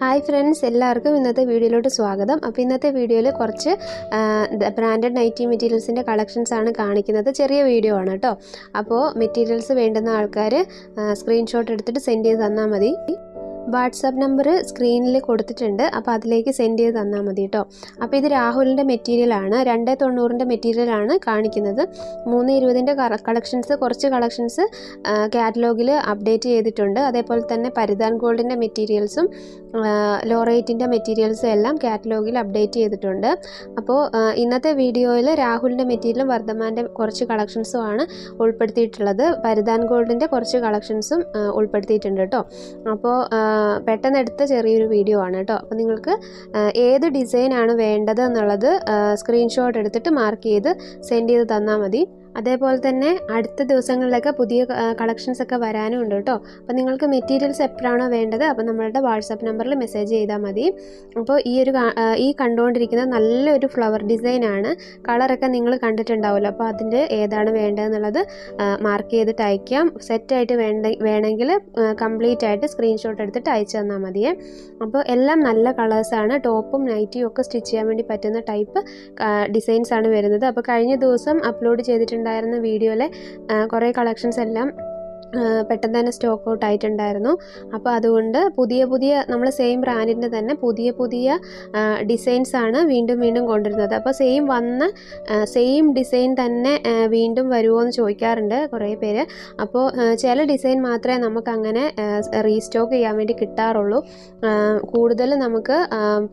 Hi friends എല്ലാവർക്കും ഇന്നത്തെ വീഡിയോയിലോട്ട് സ്വാഗതം. അപ്പോൾ ഇന്നത്തെ വീഡിയോയിൽ കുറച്ച് ബ്രാൻഡഡ് നൈറ്റി മെറ്റീരിയൽസിന്റെ കളക്ഷൻസ് ആണ് കാണിക്കുന്നത്. ചെറിയ വീഡിയോ ആണ് കേട്ടോ അപ്പോൾ മെറ്റീരിയൽസ് വേണ്ടുന്ന ആൾക്കാർ സ്ക്രീൻഷോട്ട് എടുത്തിട്ട് സെൻഡ് ചെയ്ത് തന്നാൽ മതി. വാട്സാപ്പ് നമ്പർ സ്ക്രീനിൽ കൊടുത്തിട്ടുണ്ട്. അപ്പോൾ അതിലേക്ക് സെൻഡ് ചെയ്ത് തന്നാൽ മതി കേട്ടോ. അപ്പോൾ ഇത് രാഹുലിന്റെ മെറ്റീരിയലാണ് രണ്ട് തൊണ്ണൂറിന്റെ മെറ്റീരിയലാണ് കാണിക്കുന്നത്. മൂന്ന് ഇരുപതിന്റെ കളക്ഷൻസ് കുറച്ച് കളക്ഷൻസ് കാറ്റലോഗിൽ അപ്ഡേറ്റ് ചെയ്തിട്ടുണ്ട്. അതേപോലെ തന്നെ പരിധാൻ ഗോൾഡിന്റെ മെറ്റീരിയൽസും ലോറേറ്റിന്റെ മെറ്റീരിയൽസും എല്ലാം കാറ്റലോഗിൽ അപ്ഡേറ്റ് ചെയ്തിട്ടുണ്ട്. അപ്പോൾ ഇന്നത്തെ വീഡിയോയിൽ രാഹുലിന്റെ മെറ്റീരിയലും വർദ്ധമാന്റെ കുറച്ച് കളക്ഷൻസും ആണ് ഉൾപ്പെടുത്തിയിട്ടുള്ളത്. പരിധാൻ ഗോൾഡിന്റെ കുറച്ച് കളക്ഷൻസും ഉൾപ്പെടുത്തിയിട്ടുണ്ട് കേട്ടോ. അപ്പോൾ പെട്ടെന്ന് എടുത്ത ചെറിയൊരു വീഡിയോ ആണ് കേട്ടോ. അപ്പോൾ നിങ്ങൾക്ക് ഏത് ഡിസൈനാണ് വേണ്ടത് എന്നുള്ളത് സ്ക്രീൻഷോട്ട് എടുത്തിട്ട് മാർക്ക് ചെയ്ത് സെൻഡ് ചെയ്ത് തന്നാൽ മതി. അതേപോലെ തന്നെ അടുത്ത ദിവസങ്ങളിലൊക്കെ പുതിയ കളക്ഷൻസ് ഒക്കെ വരാനും ഉണ്ട് കേട്ടോ. അപ്പോൾ നിങ്ങൾക്ക് മെറ്റീരിയൽസ് എപ്പോഴാണോ വേണ്ടത് അപ്പോൾ നമ്മളുടെ വാട്സാപ്പ് നമ്പറിൽ മെസ്സേജ് ചെയ്താൽ മതി. അപ്പോൾ ഈ ഒരു ഈ കണ്ടുകൊണ്ടിരിക്കുന്ന നല്ലൊരു ഫ്ലവർ ഡിസൈനാണ് കളറൊക്കെ നിങ്ങൾ കണ്ടിട്ടുണ്ടാവുമല്ലോ. അപ്പോൾ അതിന്റെ ഏതാണ് വേണ്ടതെന്നുള്ളത് മാർക്ക് ചെയ്തിട്ട് അയക്കാം. സെറ്റായിട്ട് വേണ്ട വേണമെങ്കിൽ കംപ്ലീറ്റ് ആയിട്ട് സ്ക്രീൻഷോട്ട് എടുത്തിട്ട് അയച്ചു തന്നാൽ മതിയേ. അപ്പോൾ എല്ലാം നല്ല കളേഴ്സാണ് ടോപ്പും നൈറ്റിയും ഒക്കെ സ്റ്റിച്ച് ചെയ്യാൻ വേണ്ടി പറ്റുന്ന ടൈപ്പ് ഡിസൈൻസ് ആണ് വരുന്നത്. അപ്പോൾ കഴിഞ്ഞ ദിവസം അപ്ലോഡ് ചെയ്തിട്ടുണ്ട് ഉണ്ടായിരുന്ന വീഡിയോയിലെ കുറേ കളക്ഷൻസ് എല്ലാം പെട്ടെന്ന് തന്നെ സ്റ്റോക്ക് ഔട്ട് ആയിട്ടുണ്ടായിരുന്നു. അപ്പോൾ അതുകൊണ്ട് പുതിയ പുതിയ നമ്മൾ സെയിം ബ്രാൻഡിന്റെ തന്നെ പുതിയ പുതിയ ഡിസൈൻസ് ആണ് വീണ്ടും വീണ്ടും കൊണ്ടുവരുന്നത്. അപ്പോൾ സെയിം വന്ന സെയിം ഡിസൈൻ തന്നെ വീണ്ടും വരുമോ എന്ന് ചോദിക്കാറുണ്ട് കുറേ പേര്. അപ്പോൾ ചില ഡിസൈൻ മാത്രമേ നമുക്ക് അങ്ങനെ റീസ്റ്റോക്ക് ചെയ്യാൻ വേണ്ടി കിട്ടാറുള്ളൂ. കൂടുതൽ നമുക്ക്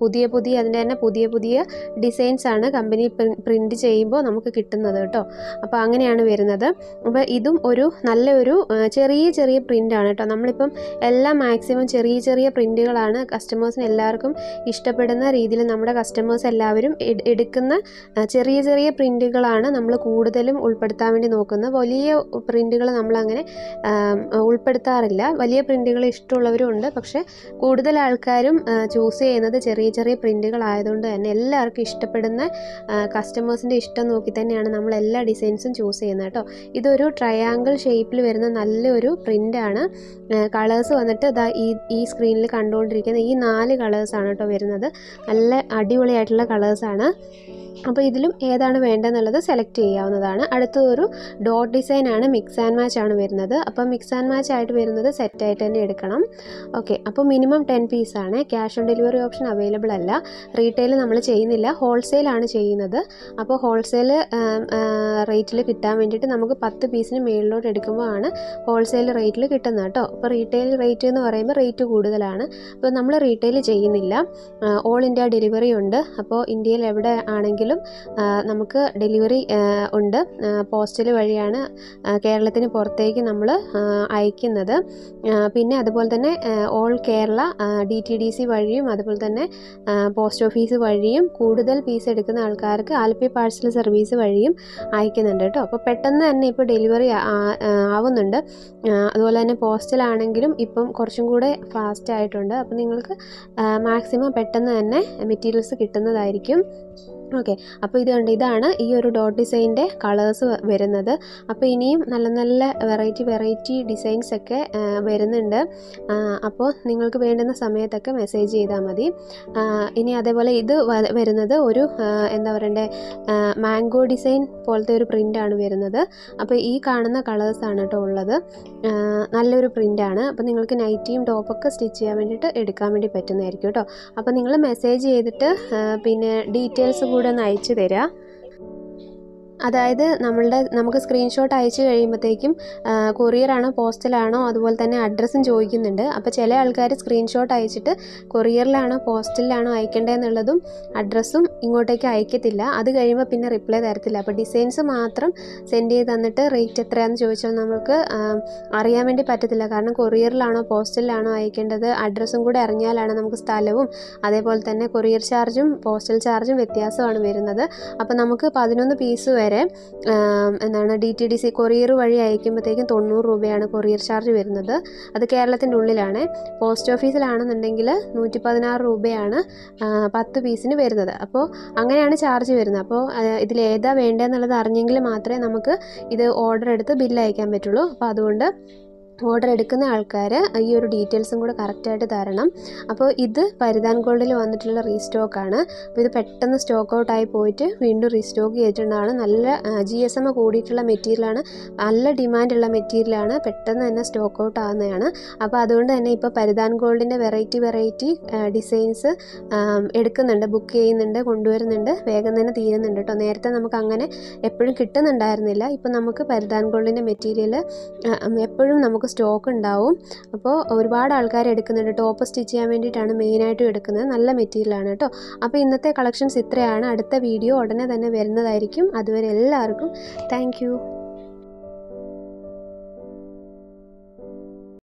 പുതിയ പുതിയ അതിന്റെ തന്നെ പുതിയ പുതിയ ഡിസൈൻസ് ആണ് കമ്പനി പ്രിന്റ് ചെയ്യുമ്പോൾ നമുക്ക് കിട്ടുന്നത് കേട്ടോ. അപ്പോൾ അങ്ങനെയാണ് വരുന്നത്. അപ്പോൾ ഇതും ഒരു നല്ലൊരു ചെറിയ ചെറിയ പ്രിന്റാണ് കേട്ടോ. നമ്മളിപ്പം എല്ലാം മാക്സിമം ചെറിയ ചെറിയ പ്രിന്റുകളാണ് കസ്റ്റമേഴ്സിന് എല്ലാവർക്കും ഇഷ്ടപ്പെടുന്ന രീതിയിൽ നമ്മുടെ കസ്റ്റമേഴ്സ് എല്ലാവരും എടുക്കുന്ന ചെറിയ ചെറിയ പ്രിന്റുകളാണ് നമ്മൾ കൂടുതലും ഉൾപ്പെടുത്താൻ വേണ്ടി നോക്കുന്നത്. വലിയ പ്രിന്റുകൾ നമ്മളങ്ങനെ ഉൾപ്പെടുത്താറില്ല. വലിയ പ്രിന്റുകൾ ഇഷ്ടമുള്ളവരും ഉണ്ട്. പക്ഷേ കൂടുതൽ ആൾക്കാരും ചൂസ് ചെയ്യുന്നത് ചെറിയ ചെറിയ പ്രിന്റുകൾ ആയതുകൊണ്ട് തന്നെ എല്ലാവർക്കും ഇഷ്ടപ്പെടുന്ന കസ്റ്റമേഴ്സിന്റെ ഇഷ്ടം നോക്കി തന്നെയാണ് നമ്മൾ എല്ലാ ഡിസൈൻസും ചൂസ് ചെയ്യുന്നത് കേട്ടോ. ഇതൊരു ട്രയാങ്കിൾ ഷേപ്പിൽ വരുന്ന നല്ലൊരു പ്രിന്റാണ് കളേഴ്സ് വന്നിട്ട് ഇതാ ഈ ഈ സ്ക്രീനിൽ കണ്ടുകൊണ്ടിരിക്കുന്ന ഈ നാല് കളേഴ്സാണ് കേട്ടോ വരുന്നത്. നല്ല അടിപൊളിയായിട്ടുള്ള കളേഴ്സാണ്. അപ്പോൾ ഇതിലും ഏതാണ് വേണ്ടതെന്നുള്ളത് സെലക്ട് ചെയ്യാവുന്നതാണ്. അടുത്തതൊരു ഡോട്ട് ഡിസൈൻ ആണ് മിക്സ് ആൻഡ് മാച്ച് ആണ് വരുന്നത്. അപ്പോൾ മിക്സ് ആൻഡ് മാച്ച് ആയിട്ട് വരുന്നത് സെറ്റായിട്ട് തന്നെ എടുക്കണം. ഓക്കെ അപ്പോൾ മിനിമം ടെൻ ആണ്. Cash on delivery option available അല്ല. റീറ്റെയിൽ നമ്മൾ ചെയ്യുന്നില്ല. ഹോൾസെയിലാണ് ചെയ്യുന്നത്. അപ്പോൾ ഹോൾസെയിൽ റേറ്റിൽ കിട്ടാൻ വേണ്ടിയിട്ട് നമുക്ക് പത്ത് പീസിന് മേളിലോട്ട് എടുക്കുമ്പോൾ ആണ് ഹോൾസെയിൽ റേറ്റിൽ കിട്ടുന്നത് കേട്ടോ. അപ്പോൾ റീറ്റെയിൽ റേറ്റ് എന്ന് പറയുമ്പോൾ റേറ്റ് കൂടുതലാണ്. അപ്പോൾ നമ്മൾ റീറ്റെയിൽ ചെയ്യുന്നില്ല. ഓൾ ഇന്ത്യ ഡെലിവറി ഉണ്ട്. അപ്പോൾ ഇന്ത്യയിൽ എവിടെ ആണെങ്കിലും നമുക്ക് ഡെലിവറി ഉണ്ട്. പോസ്റ്റൽ വഴിയാണ് കേരളത്തിന് പുറത്തേക്ക് നമ്മൾ അയക്കുന്നത്. പിന്നെ അതുപോലെ തന്നെ all Kerala D T D C വഴിയും അതുപോലെ തന്നെ പോസ്റ്റ് ഓഫീസ് വഴിയും കൂടുതൽ പീസ് എടുക്കുന്ന ആൾക്കാർക്ക് ആൽപി പാഴ്സൽ സർവീസ് വഴിയും അയക്കുന്നുണ്ട് കേട്ടോ. അപ്പോൾ പെട്ടെന്ന് തന്നെ ഇപ്പോൾ ഡെലിവറി ആവുന്നുണ്ട്. അതുപോലെ തന്നെ പോസ്റ്റലാണെങ്കിലും ഇപ്പം കുറച്ചും കൂടെ ഫാസ്റ്റ് ആയിട്ടുണ്ട്. അപ്പോൾ നിങ്ങൾക്ക് മാക്സിമം പെട്ടെന്ന് തന്നെ മെറ്റീരിയൽസ് കിട്ടുന്നതായിരിക്കും. ഓക്കെ. അപ്പോൾ ഇത് കണ്ട് ഇതാണ് ഈ ഒരു ഡോട്ട് ഡിസൈന്റെ കളേഴ്സ് വരുന്നത്. അപ്പോൾ ഇനിയും നല്ല നല്ല വെറൈറ്റി വെറൈറ്റി ഡിസൈൻസ് ഒക്കെ വരുന്നുണ്ട്. അപ്പോൾ നിങ്ങൾക്ക് വേണ്ടുന്ന സമയത്തൊക്കെ മെസ്സേജ് ചെയ്താൽ മതി. ഇനി അതേപോലെ ഇത് വരുന്നത് ഒരു എന്താ പറയണ്ടേ മാംഗോ ഡിസൈൻ പോലത്തെ ഒരു പ്രിന്റാണ് വരുന്നത്. അപ്പോൾ ഈ കാണുന്ന കളേഴ്സാണ് കേട്ടോ ഉള്ളത്. നല്ലൊരു പ്രിന്റാണ് അപ്പോൾ നിങ്ങൾക്ക് നൈറ്റിയും ടോപ്പൊക്കെ സ്റ്റിച്ച് ചെയ്യാൻ വേണ്ടിയിട്ട് എടുക്കാൻ വേണ്ടി പറ്റുന്നതായിരിക്കും കേട്ടോ അപ്പോൾ നിങ്ങൾ മെസ്സേജ് ചെയ്തിട്ട് പിന്നെ ഡീറ്റെയിൽസ് കൂടെ ഒന്ന് അയച്ചു തരാം. അതായത് നമ്മളുടെ നമുക്ക് സ്ക്രീൻഷോട്ട് അയച്ചു കഴിയുമ്പോഴത്തേക്കും കൊറിയറാണോ പോസ്റ്റലാണോ അതുപോലെ തന്നെ അഡ്രസ്സും ചോദിക്കുന്നുണ്ട്. അപ്പോൾ ചില ആൾക്കാർ സ്ക്രീൻഷോട്ട് അയച്ചിട്ട് കൊറിയറിലാണോ പോസ്റ്റലിലാണോ അയക്കേണ്ടതെന്നുള്ളതും അഡ്രസ്സും ഇങ്ങോട്ടേക്ക് അയക്കത്തില്ല. അത് കഴിയുമ്പോൾ പിന്നെ റിപ്ലൈ തരത്തില്ല. അപ്പോൾ ഡിസൈൻസ് മാത്രം സെൻഡ് ചെയ്ത് തന്നിട്ട് റേറ്റ് എത്രയാണെന്ന് ചോദിച്ചാൽ നമുക്ക് അറിയാൻ വേണ്ടി പറ്റത്തില്ല. കാരണം കൊറിയറിലാണോ പോസ്റ്റലിലാണോ അയക്കേണ്ടത് അഡ്രസ്സും കൂടെ അറിഞ്ഞാലാണ് നമുക്ക് സ്ഥലവും അതേപോലെ തന്നെ കൊറിയർ ചാർജും പോസ്റ്റൽ ചാർജും വ്യത്യാസമാണ് വരുന്നത്. അപ്പോൾ നമുക്ക് പതിനൊന്ന് പീസ് വരെ വരെ എന്താണ് D T D C courier വഴി അയക്കുമ്പോഴത്തേക്കും തൊണ്ണൂറ് രൂപയാണ് കൊറിയർ ചാർജ് വരുന്നത്. അത് കേരളത്തിന്റെ ഉള്ളിലാണ്. പോസ്റ്റ് ഓഫീസിലാണെന്നുണ്ടെങ്കിൽ നൂറ്റി പതിനാറ് രൂപയാണ് പത്ത് പീസിന് വരുന്നത്. അപ്പോൾ അങ്ങനെയാണ് ചാർജ് വരുന്നത്. അപ്പോൾ ഇതിൽ ഏതാ വേണ്ടതെന്നുള്ളത് അറിഞ്ഞെങ്കിൽ മാത്രമേ നമുക്ക് ഇത് ഓർഡർ എടുത്ത് ബില്ല് അയക്കാൻ പറ്റുള്ളൂ. അപ്പോൾ അതുകൊണ്ട് ഓർഡർ എടുക്കുന്ന ആൾക്കാർ ഈ ഒരു ഡീറ്റെയിൽസും കൂടെ കറക്റ്റായിട്ട് തരണം. അപ്പോൾ ഇത് പരിധാൻ ഗോൾഡിൽ വന്നിട്ടുള്ള റീസ്റ്റോക്കാണ് അപ്പോൾ ഇത് പെട്ടെന്ന് സ്റ്റോക്ക് ഔട്ടായി പോയിട്ട് വീണ്ടും റീസ്റ്റോക്ക് ചെയ്തിട്ടുണ്ടാണ് നല്ല ജി എസ് എം കൂടിയിട്ടുള്ള മെറ്റീരിയലാണ് നല്ല ഡിമാൻഡുള്ള മെറ്റീരിയലാണ് പെട്ടെന്ന് തന്നെ സ്റ്റോക്ക് ഔട്ട് ആവുന്നതാണ്. അപ്പോൾ അതുകൊണ്ട് തന്നെ ഇപ്പോൾ പരിധാൻ ഗോൾഡിന്റെ വെറൈറ്റി വെറൈറ്റി ഡിസൈൻസ് എടുക്കുന്നുണ്ട്. ബുക്ക് ചെയ്യുന്നുണ്ട് കൊണ്ടുവരുന്നുണ്ട്. വേഗം തന്നെ തീരുന്നുണ്ട് കേട്ടോ. നേരത്തെ നമുക്ക് അങ്ങനെ എപ്പോഴും കിട്ടുന്നുണ്ടായിരുന്നില്ല. ഇപ്പോൾ നമുക്ക് പരിധാൻ ഗോൾഡിന്റെ മെറ്റീരിയൽ എപ്പോഴും നമുക്ക് സ്റ്റോക്ക് ഉണ്ടാവും. അപ്പോൾ ഒരുപാട് ആൾക്കാർ എടുക്കുന്നുണ്ട്. ടോപ്പ് സ്റ്റിച്ച് ചെയ്യാൻ വേണ്ടിയിട്ടാണ് മെയിനായിട്ടും എടുക്കുന്നത്. നല്ല മെറ്റീരിയലാണ് കേട്ടോ. അപ്പോൾ ഇന്നത്തെ കളക്ഷൻസ് ഇത്രയാണ്. അടുത്ത വീഡിയോ ഉടനെ തന്നെ വരുന്നതായിരിക്കും. അതുവരെ എല്ലാവർക്കും താങ്ക്